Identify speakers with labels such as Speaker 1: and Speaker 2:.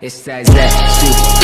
Speaker 1: It's that Z